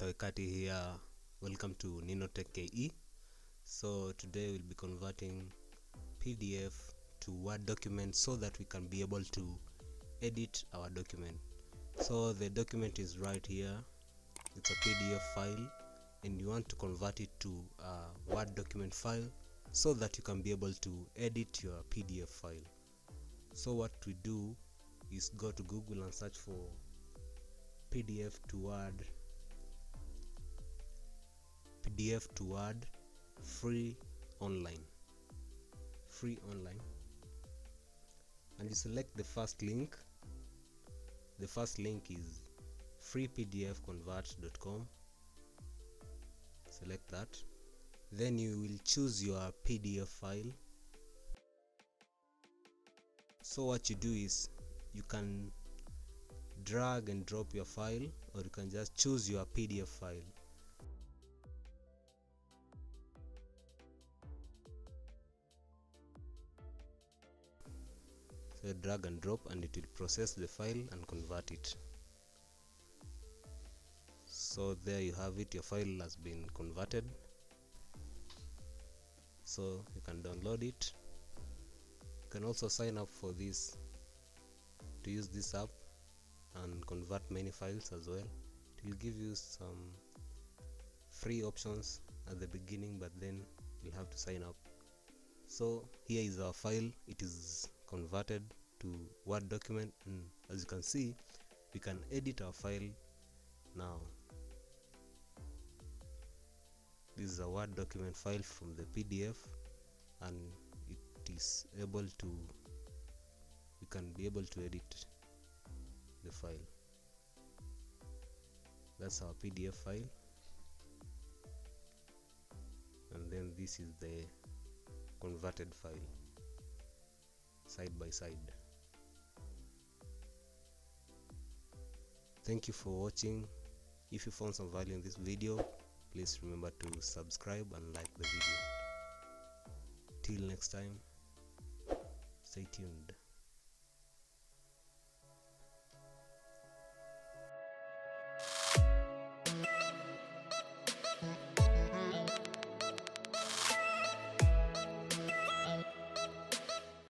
Arthur here. Welcome to Ninotech KE. So today we'll be converting PDF to Word document so that we can be able to edit our document. So the document is right here. It's a PDF file and you want to convert it to a Word document file so that you can be able to edit your PDF file. So what we do is go to Google and search for PDF to Word PDF to Word free online. Free online. And you select the first link. The first link is freepdfconvert.com select that. Then you will choose your PDF file. So what you do is you can drag and drop your file or you can just choose your PDF file drag and drop and it will process the file and convert it. So there you have it your file has been converted. So you can download it. You can also sign up for this to use this app and convert many files as well. It will give you some free options at the beginning but then you'll have to sign up. So here is our file. It is converted to word document and as you can see we can edit our file now. This is a word document file from the pdf and it is able to we can be able to edit the file. That's our pdf file. And then this is the converted file side by side. Thank you for watching. If you found some value in this video please remember to subscribe and like the video. Till next time stay tuned